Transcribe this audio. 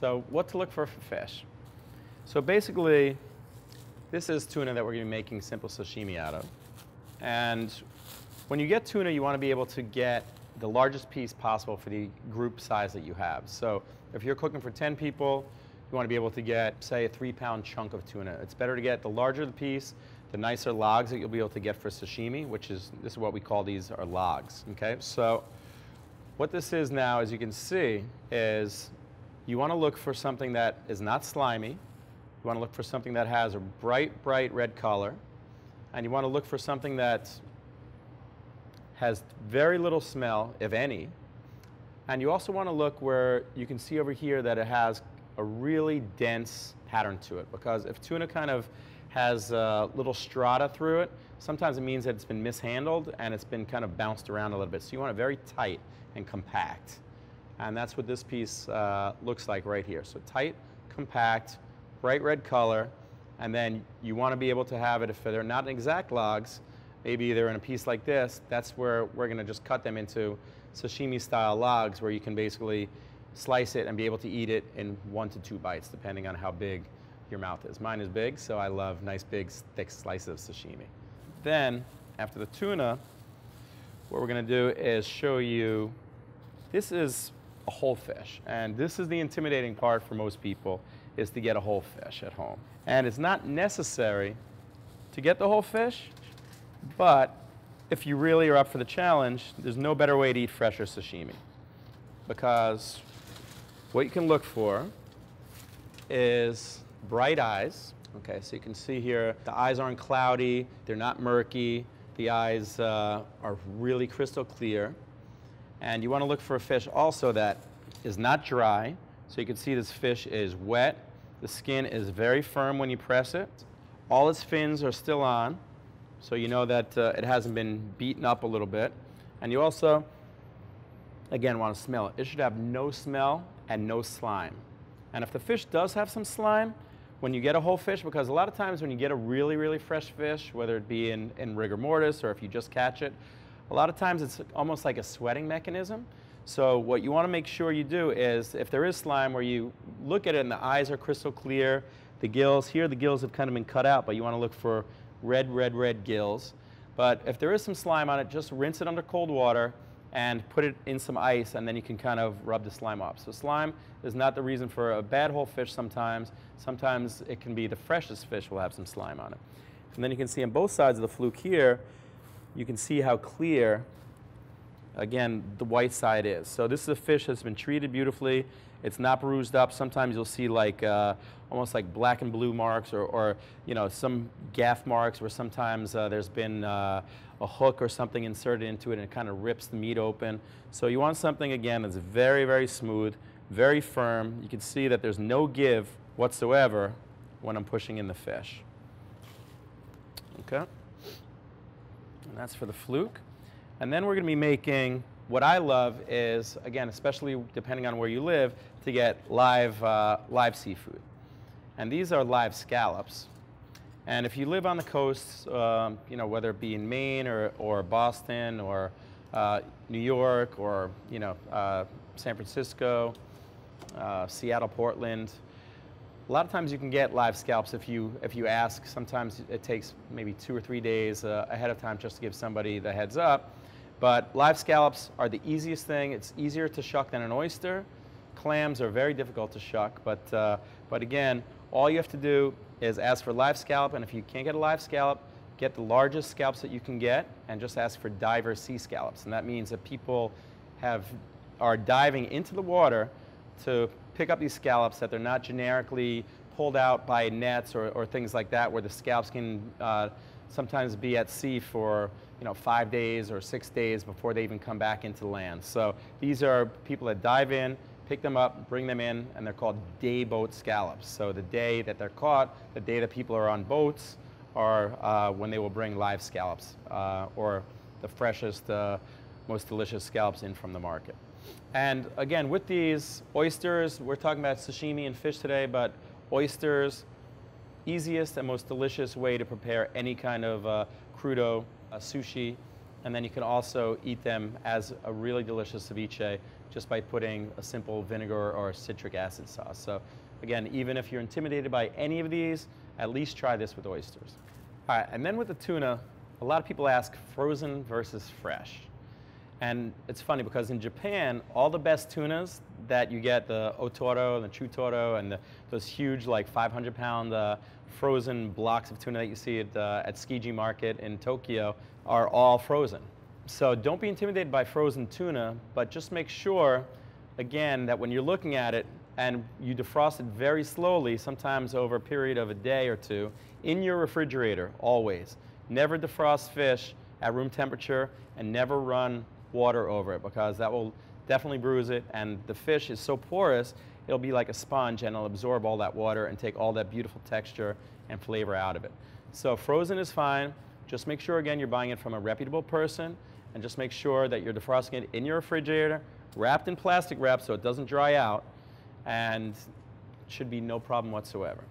So what to look for for fish? So basically, this is tuna that we're going to be making simple sashimi out of. And when you get tuna, you want to be able to get the largest piece possible for the group size that you have. So if you're cooking for 10 people, you want to be able to get, say, a three pound chunk of tuna. It's better to get the larger the piece, the nicer logs that you'll be able to get for sashimi, which is, this is what we call these are logs, okay? So what this is now, as you can see, is you want to look for something that is not slimy. You want to look for something that has a bright, bright red color. And you want to look for something that has very little smell, if any. And you also want to look where you can see over here that it has a really dense pattern to it. Because if tuna kind of has a little strata through it, sometimes it means that it's been mishandled and it's been kind of bounced around a little bit. So you want it very tight and compact. And that's what this piece uh, looks like right here. So tight, compact, bright red color, and then you want to be able to have it if they're not exact logs, maybe they're in a piece like this, that's where we're going to just cut them into sashimi style logs where you can basically slice it and be able to eat it in one to two bites depending on how big your mouth is. Mine is big, so I love nice big thick slices of sashimi. Then, after the tuna, what we're going to do is show you, this is a whole fish, and this is the intimidating part for most people, is to get a whole fish at home. And it's not necessary to get the whole fish, but if you really are up for the challenge, there's no better way to eat fresher sashimi. Because what you can look for is bright eyes. Okay, so you can see here, the eyes aren't cloudy, they're not murky, the eyes uh, are really crystal clear. And you want to look for a fish also that is not dry. So you can see this fish is wet. The skin is very firm when you press it. All its fins are still on. So you know that uh, it hasn't been beaten up a little bit. And you also, again, want to smell it. It should have no smell and no slime. And if the fish does have some slime, when you get a whole fish, because a lot of times when you get a really, really fresh fish, whether it be in, in rigor mortis or if you just catch it, a lot of times it's almost like a sweating mechanism. So what you want to make sure you do is, if there is slime where you look at it and the eyes are crystal clear, the gills, here the gills have kind of been cut out, but you want to look for red, red, red gills. But if there is some slime on it, just rinse it under cold water and put it in some ice and then you can kind of rub the slime off. So slime is not the reason for a bad whole fish sometimes. Sometimes it can be the freshest fish will have some slime on it. And then you can see on both sides of the fluke here, you can see how clear, again, the white side is. So this is a fish that's been treated beautifully. It's not bruised up. Sometimes you'll see like uh, almost like black and blue marks or, or, you know some gaff marks where sometimes uh, there's been uh, a hook or something inserted into it and it kind of rips the meat open. So you want something again that's very very smooth, very firm. You can see that there's no give whatsoever when I'm pushing in the fish. Okay. And that's for the fluke. And then we're going to be making what I love is, again, especially depending on where you live, to get live, uh, live seafood. And these are live scallops. And if you live on the coast, um, you know, whether it be in Maine or, or Boston or uh, New York or, you know, uh, San Francisco, uh, Seattle, Portland, a lot of times you can get live scallops if you, if you ask. Sometimes it takes maybe two or three days uh, ahead of time just to give somebody the heads up. But live scallops are the easiest thing. It's easier to shuck than an oyster. Clams are very difficult to shuck, but, uh, but again, all you have to do is ask for live scallop, and if you can't get a live scallop, get the largest scallops that you can get, and just ask for diver sea scallops. And that means that people have, are diving into the water to pick up these scallops, that they're not generically pulled out by nets or, or things like that, where the scallops can uh, sometimes be at sea for you know, five days or six days before they even come back into land. So these are people that dive in, pick them up, bring them in, and they're called day boat scallops. So the day that they're caught, the day that people are on boats, are uh, when they will bring live scallops uh, or the freshest, uh, most delicious scallops in from the market. And again, with these oysters, we're talking about sashimi and fish today, but oysters, easiest and most delicious way to prepare any kind of uh, crudo uh, sushi. And then you can also eat them as a really delicious ceviche just by putting a simple vinegar or citric acid sauce. So again, even if you're intimidated by any of these, at least try this with oysters. All right, and then with the tuna, a lot of people ask frozen versus fresh. And it's funny because in Japan, all the best tunas that you get, the otoro, and the chutoro, and the, those huge like 500 pound uh, frozen blocks of tuna that you see at, uh, at Tsukiji Market in Tokyo, are all frozen. So don't be intimidated by frozen tuna, but just make sure, again, that when you're looking at it and you defrost it very slowly, sometimes over a period of a day or two, in your refrigerator, always. Never defrost fish at room temperature and never run water over it because that will definitely bruise it and the fish is so porous it'll be like a sponge and it'll absorb all that water and take all that beautiful texture and flavor out of it. So frozen is fine. Just make sure again you're buying it from a reputable person and just make sure that you're defrosting it in your refrigerator, wrapped in plastic wrap so it doesn't dry out and should be no problem whatsoever.